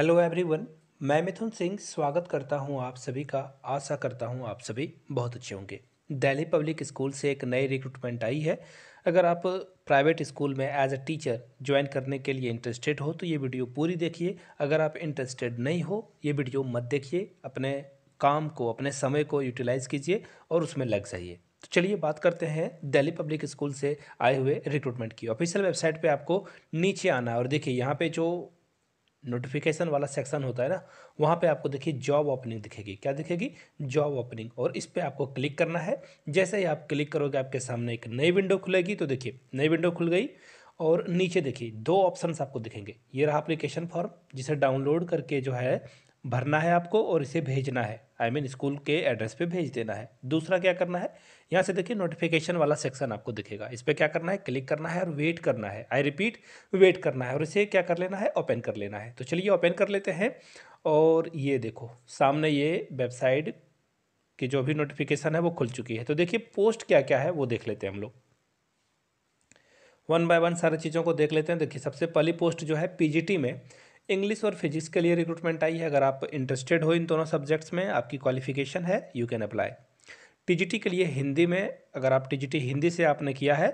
Hello everyone मैं मिथुन सिंह स्वागत करता हूँ आप सभी का। आशा करता हूँ आप सभी बहुत अच्छे होंगे। दिल्ली पब्लिक स्कूल से एक नई रिक्रूटमेंट आई है। अगर आप प्राइवेट स्कूल में एज अ टीचर ज्वाइन करने के लिए इंटरेस्टेड हो तो ये वीडियो पूरी देखिए। अगर आप इंटरेस्टेड नहीं हो, ये वीडियो मत देखिए। अपने काम को, अपने समय को यूटिलाइज़ कीजिए और उसमें लग जाइए। तो चलिए बात करते हैं दिल्ली पब्लिक स्कूल से आए हुए रिक्रूटमेंट की। ऑफिशियल वेबसाइट पे आपको नीचे आना और देखिए, यहाँ पे जो नोटिफिकेशन वाला सेक्शन होता है ना, वहाँ पे आपको देखिए जॉब ओपनिंग दिखेगी। क्या दिखेगी? जॉब ओपनिंग और इस पर आपको क्लिक करना है। जैसे ही आप क्लिक करोगे, आपके सामने एक नई विंडो खुलेगी तो देखिए, नई विंडो खुल गई। और नीचे देखिए, दो ऑप्शंस आपको दिखेंगे। ये रहा एप्लीकेशन फॉर्म जिसे डाउनलोड करके जो है भरना है आपको और इसे भेजना है। आई मीन स्कूल के एड्रेस पे भेज देना है। दूसरा क्या करना है? यहाँ से देखिए नोटिफिकेशन वाला सेक्शन आपको दिखेगा। इस पर क्या करना है? क्लिक करना है और वेट करना है। आई रिपीट वेट करना है और इसे क्या कर लेना है? ओपन कर लेना है। तो चलिए ओपन कर लेते हैं और ये देखो, सामने ये वेबसाइट की जो भी नोटिफिकेशन है, वो खुल चुकी है। तो देखिए पोस्ट क्या क्या है, वो देख लेते हैं हम लोग। वन बाय वन सारी चीज़ों को देख लेते हैं। देखिए, सबसे पहली पोस्ट जो है पीजीटी में। इंग्लिश और फिजिक्स के लिए रिक्रूटमेंट आई है। अगर आप इंटरेस्टेड हो इन दोनों सब्जेक्ट्स में, आपकी क्वालिफिकेशन है यू कैन अप्लाई टीजीटी के लिए हिंदी में, अगर आप टीजीटी हिंदी से आपने किया है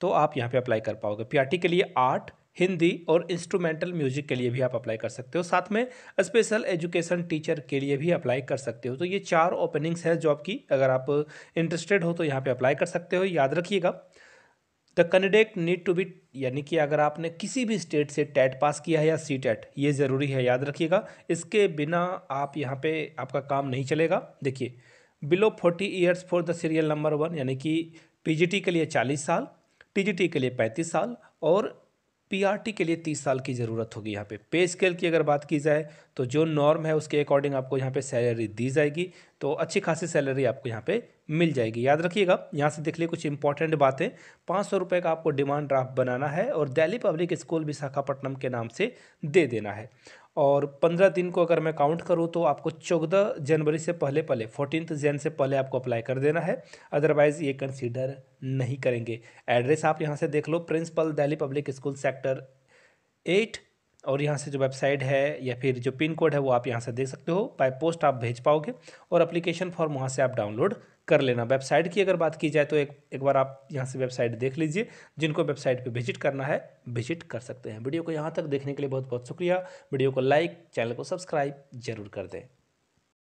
तो आप यहाँ पे अप्लाई कर पाओगे। पीआरटी के लिए आर्ट हिंदी और इंस्ट्रूमेंटल म्यूज़िक के लिए भी आप अप्लाई कर सकते हो। साथ में स्पेशल एजुकेशन टीचर के लिए भी अप्लाई कर सकते हो। तो ये चार ओपनिंग्स है जॉब की अगर आप इंटरेस्टेड हो तो यहाँ पे अप्लाई कर सकते हो। याद रखिएगा the candidate need to be यानी कि अगर आपने किसी भी स्टेट से टैट पास किया है या सी टैट, ये ज़रूरी है, याद रखिएगा। इसके बिना आप यहाँ पे आपका काम नहीं चलेगा। देखिए below forty years for the serial number one यानी कि पीजीटी के लिए चालीस साल टीजीटी के लिए पैंतीस साल और पीआरटी के लिए तीस साल की ज़रूरत होगी यहाँ पे। पे स्केल की अगर बात की जाए तो जो नॉर्म है उसके अकॉर्डिंग आपको यहाँ पे सैलरी दी जाएगी। तो अच्छी खासी सैलरी आपको यहाँ पे मिल जाएगी। याद रखिएगा, यहाँ से देख लिए कुछ इंपॉर्टेंट बातें। पाँच सौ रुपये का आपको डिमांड ड्राफ्ट बनाना है और दिल्ली पब्लिक स्कूल विशाखापट्टनम के नाम से दे देना है। और पंद्रह दिन को अगर मैं काउंट करूँ तो आपको चौदह जनवरी से पहले पहले फोर्टीन जैन से पहले आपको अप्लाई कर देना है। अदरवाइज़ ये कंसीडर नहीं करेंगे। एड्रेस आप यहाँ से देख लो। Principal Delhi public school sector eight और यहाँ से जो वेबसाइट है या फिर जो पिन कोड है वो आप यहाँ से देख सकते हो। बाय पोस्ट आप भेज पाओगे और अप्लीकेशन फॉर्म वहाँ से आप डाउनलोड कर लेना। वेबसाइट की अगर बात की जाए तो एक एक बार आप यहाँ से वेबसाइट देख लीजिए, जिनको वेबसाइट पे विज़िट करना है, विज़िट कर सकते हैं। वीडियो को यहाँ तक देखने के लिए बहुत बहुत शुक्रिया। वीडियो को लाइक, चैनल को सब्सक्राइब ज़रूर कर दें।